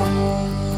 como